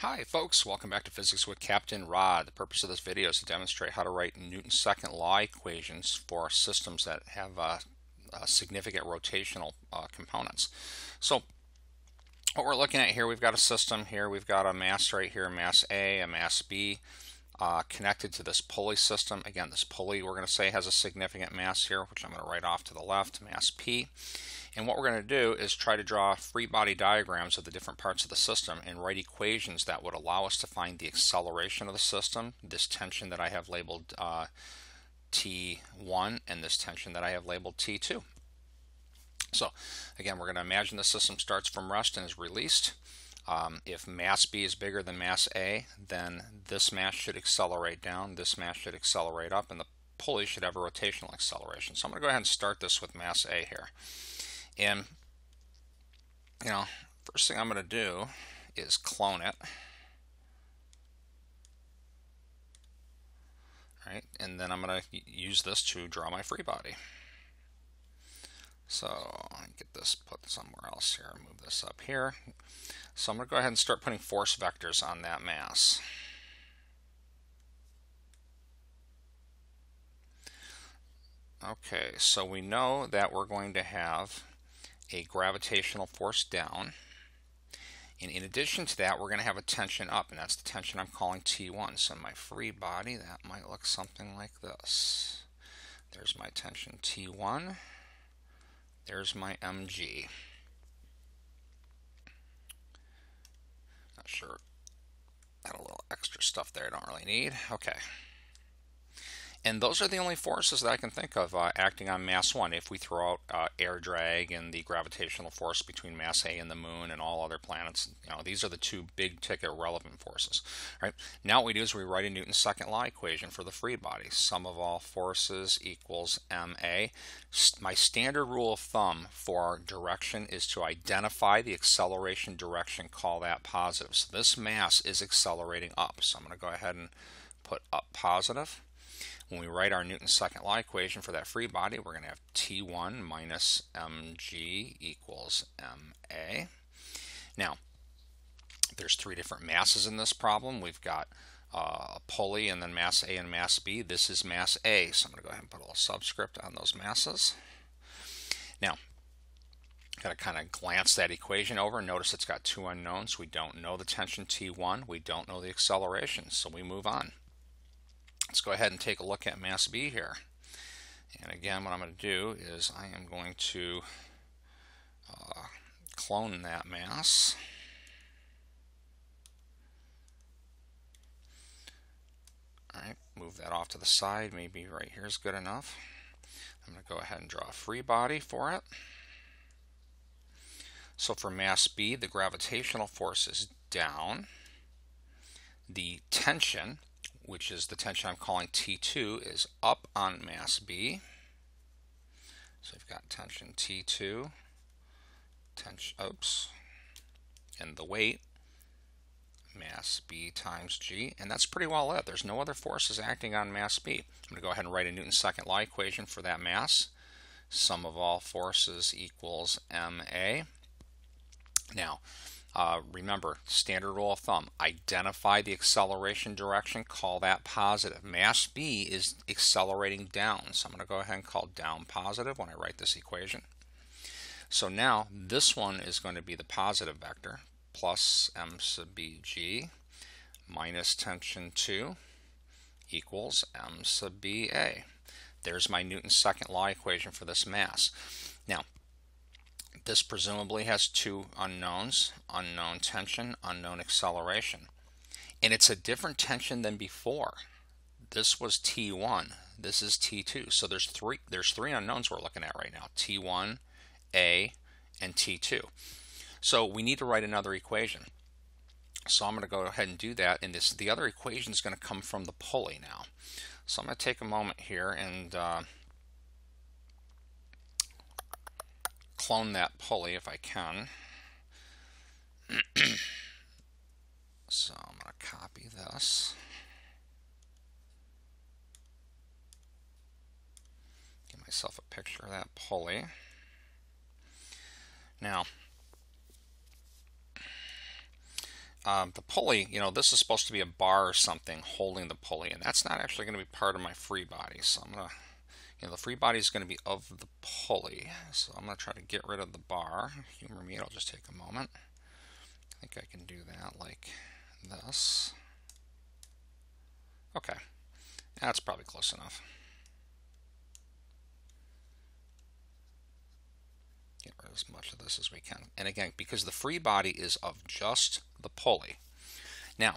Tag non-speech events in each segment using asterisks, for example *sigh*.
Hi folks, welcome back to Physics with Captain Rod. The purpose of this video is to demonstrate how to write Newton's second law equations for systems that have uh, uh, significant rotational uh, components. So what we're looking at here, we've got a system here, we've got a mass right here, mass A, a mass B, uh, connected to this pulley system. Again, this pulley we're going to say has a significant mass here, which I'm going to write off to the left, mass P. And what we're going to do is try to draw free body diagrams of the different parts of the system and write equations that would allow us to find the acceleration of the system, this tension that I have labeled uh, T1 and this tension that I have labeled T2. So again, we're going to imagine the system starts from rest and is released. Um, if mass B is bigger than mass A, then this mass should accelerate down, this mass should accelerate up, and the pulley should have a rotational acceleration. So I'm going to go ahead and start this with mass A here. And, you know, first thing I'm going to do is clone it. Right, and then I'm going to use this to draw my free body. So I get this put somewhere else here, move this up here. So I'm going to go ahead and start putting force vectors on that mass. Okay, so we know that we're going to have a gravitational force down. And in addition to that, we're going to have a tension up, and that's the tension I'm calling T1. So my free body, that might look something like this. There's my tension T1. There's my mg. Not sure. Got a little extra stuff there I don't really need. Okay. And those are the only forces that I can think of uh, acting on mass 1 if we throw out uh, air drag and the gravitational force between mass A and the moon and all other planets. You know, these are the two big ticket relevant forces. Right. Now what we do is we write a Newton's second law equation for the free body. Sum of all forces equals ma. My standard rule of thumb for direction is to identify the acceleration direction, call that positive. So this mass is accelerating up. So I'm going to go ahead and put up positive. When we write our Newton's second law equation for that free body, we're going to have T1 minus mg equals ma. Now, there's three different masses in this problem. We've got uh, a pulley and then mass A and mass B. This is mass A, so I'm going to go ahead and put a little subscript on those masses. Now, got to kind of glance that equation over. Notice it's got two unknowns. We don't know the tension T1. We don't know the acceleration, so we move on. Let's go ahead and take a look at mass B here. And again, what I'm going to do is I am going to uh, clone that mass. All right, move that off to the side. Maybe right here is good enough. I'm going to go ahead and draw a free body for it. So for mass B, the gravitational force is down. The tension which is the tension I'm calling T2, is up on mass B. So we've got tension T2, tension, oops, and the weight, mass B times G, and that's pretty well it. There's no other forces acting on mass B. I'm going to go ahead and write a Newton's second law equation for that mass. Sum of all forces equals ma. Now, uh, remember, standard rule of thumb, identify the acceleration direction, call that positive. Mass B is accelerating down, so I'm going to go ahead and call down positive when I write this equation. So now this one is going to be the positive vector, plus m sub bg minus tension 2 equals m sub ba. There's my Newton's second law equation for this mass. Now, this presumably has two unknowns, unknown tension, unknown acceleration. And it's a different tension than before. This was T1, this is T2. So there's three there's three unknowns we're looking at right now. T1, A, and T2. So we need to write another equation. So I'm going to go ahead and do that. And this the other equation is going to come from the pulley now. So I'm going to take a moment here and uh, clone that pulley if I can. *clears throat* so I'm going to copy this. Give myself a picture of that pulley. Now, um, the pulley, you know, this is supposed to be a bar or something holding the pulley, and that's not actually going to be part of my free body. So I'm going to, the free body is going to be of the pulley. So I'm going to try to get rid of the bar. Humor me, it'll just take a moment. I think I can do that like this. Okay, that's probably close enough. Get rid of as much of this as we can. And again, because the free body is of just the pulley. Now,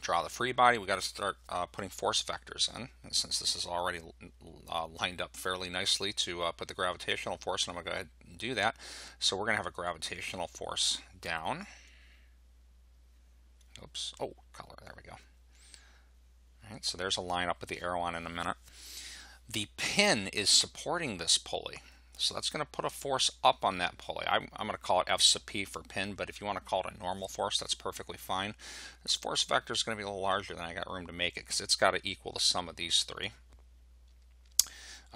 draw the free body, we got to start uh, putting force vectors in. And since this is already uh, lined up fairly nicely to uh, put the gravitational force, and I'm going to go ahead and do that. So we're going to have a gravitational force down. Oops. Oh, color. There we go. All right, so there's a line up with the arrow on in a minute. The pin is supporting this pulley. So that's going to put a force up on that pulley. I'm, I'm, going to call it F sub P for pin, but if you want to call it a normal force, that's perfectly fine. This force vector is going to be a little larger than I got room to make it because it's got to equal the sum of these three.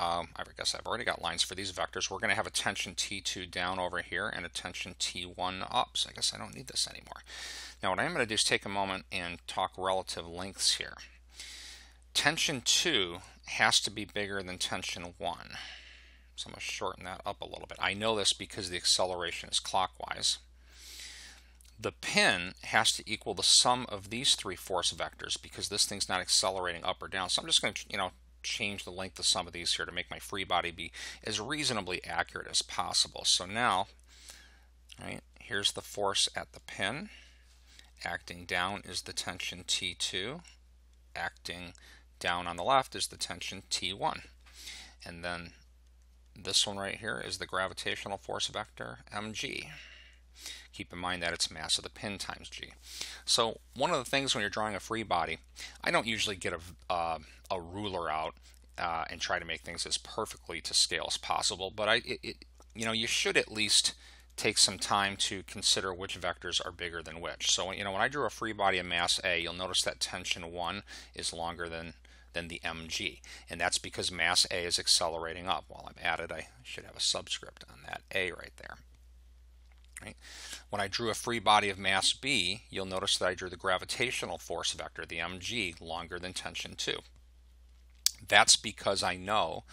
Um, I guess I've already got lines for these vectors. We're going to have a tension T2 down over here and a tension T1 up, so I guess I don't need this anymore. Now what I'm going to do is take a moment and talk relative lengths here. Tension 2 has to be bigger than tension 1. So I'm going to shorten that up a little bit. I know this because the acceleration is clockwise. The pin has to equal the sum of these three force vectors because this thing's not accelerating up or down. So I'm just going to, you know, change the length of some of these here to make my free body be as reasonably accurate as possible. So now, right, here's the force at the pin. Acting down is the tension T2. Acting down on the left is the tension T1. And then this one right here is the gravitational force vector mg. Keep in mind that it's mass of the pin times g. So one of the things when you're drawing a free body, I don't usually get a, uh, a ruler out uh, and try to make things as perfectly to scale as possible, but I, it, it, you know, you should at least take some time to consider which vectors are bigger than which. So, you know, when I drew a free body of mass A, you'll notice that tension 1 is longer than than the mg. And that's because mass A is accelerating up. While I'm at it, I should have a subscript on that A right there. Right? When I drew a free body of mass B, you'll notice that I drew the gravitational force vector, the mg, longer than tension 2. That's because I know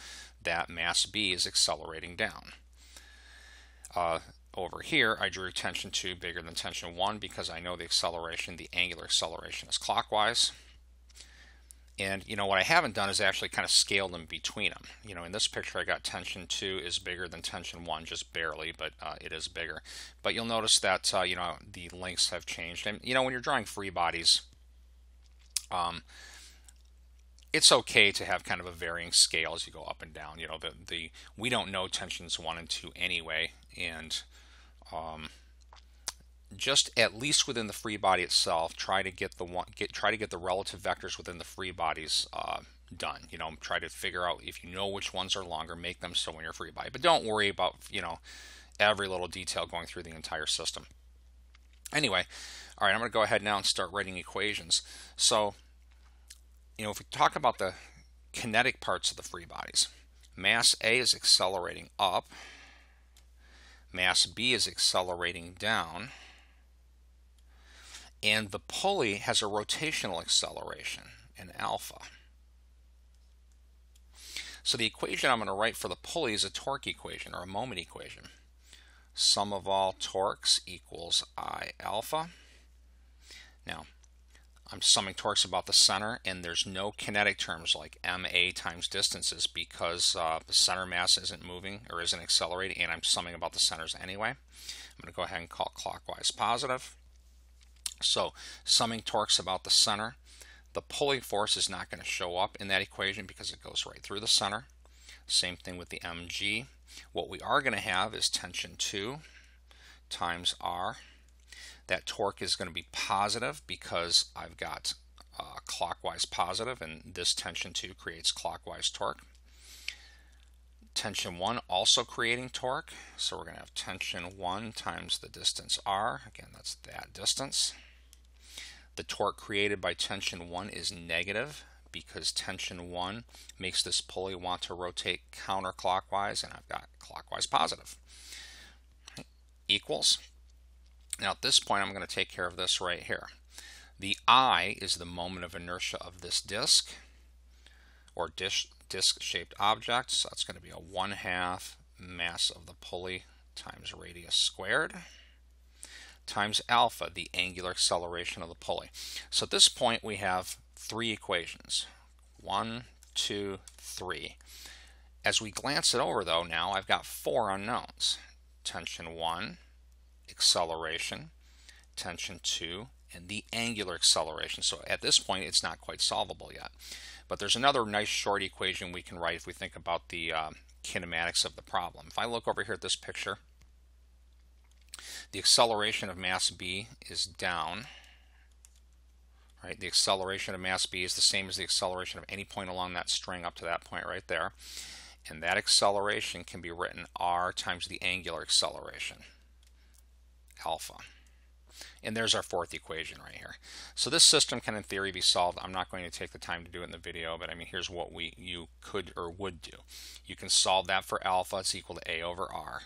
that mass B is accelerating down. Uh, over here, I drew tension 2 bigger than tension 1 because I know the acceleration, the angular acceleration is clockwise. And you know what I haven't done is actually kind of scale them between them. You know, in this picture I got tension 2 is bigger than tension 1, just barely, but uh, it is bigger. But you'll notice that, uh, you know, the lengths have changed. And, you know, when you're drawing free bodies, um, it's okay to have kind of a varying scale as you go up and down. You know, the, the we don't know tensions 1 and 2 anyway, and um, just at least within the free body itself, try to get the one get try to get the relative vectors within the free bodies uh, done. You know, try to figure out if you know which ones are longer, make them so in your free body. But don't worry about you know every little detail going through the entire system. Anyway, all right, I'm going to go ahead now and start writing equations. So, you know, if we talk about the kinetic parts of the free bodies, mass A is accelerating up, mass B is accelerating down and the pulley has a rotational acceleration in alpha. So the equation I'm going to write for the pulley is a torque equation or a moment equation. Sum of all torques equals I alpha. Now, I'm summing torques about the center, and there's no kinetic terms like ma times distances because uh, the center mass isn't moving or isn't accelerating, and I'm summing about the centers anyway. I'm going to go ahead and call clockwise positive. So summing torques about the center, the pulling force is not going to show up in that equation because it goes right through the center. Same thing with the mg. What we are going to have is tension 2 times r. That torque is going to be positive because I've got uh, clockwise positive and this tension 2 creates clockwise torque. Tension 1 also creating torque, so we're going to have tension 1 times the distance r. Again, that's that distance. The torque created by tension 1 is negative because tension 1 makes this pulley want to rotate counterclockwise and I've got clockwise positive. Equals. Now at this point I'm going to take care of this right here. The I is the moment of inertia of this disk or disk shaped object. So that's going to be a 1 half mass of the pulley times radius squared times alpha, the angular acceleration of the pulley. So at this point we have three equations. One, two, three. As we glance it over though now I've got four unknowns. Tension 1, acceleration, tension 2, and the angular acceleration. So at this point it's not quite solvable yet. But there's another nice short equation we can write if we think about the um, kinematics of the problem. If I look over here at this picture, the acceleration of mass b is down. Right, the acceleration of mass b is the same as the acceleration of any point along that string up to that point right there. And that acceleration can be written r times the angular acceleration, alpha. And there's our fourth equation right here. So this system can in theory be solved. I'm not going to take the time to do it in the video, but I mean here's what we you could or would do. You can solve that for alpha, it's equal to a over r.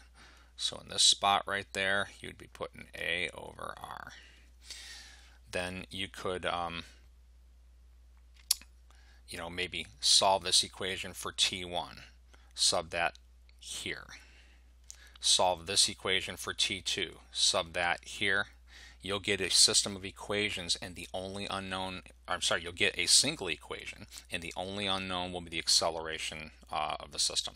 So in this spot right there, you'd be putting a over r. Then you could um, you know, maybe solve this equation for T1. Sub that here. Solve this equation for T2. Sub that here you'll get a system of equations and the only unknown, I'm sorry, you'll get a single equation and the only unknown will be the acceleration uh, of the system.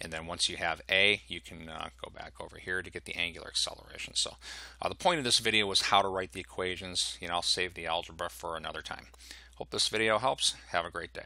And then once you have A, you can uh, go back over here to get the angular acceleration. So uh, the point of this video was how to write the equations. You know, I'll save the algebra for another time. Hope this video helps. Have a great day.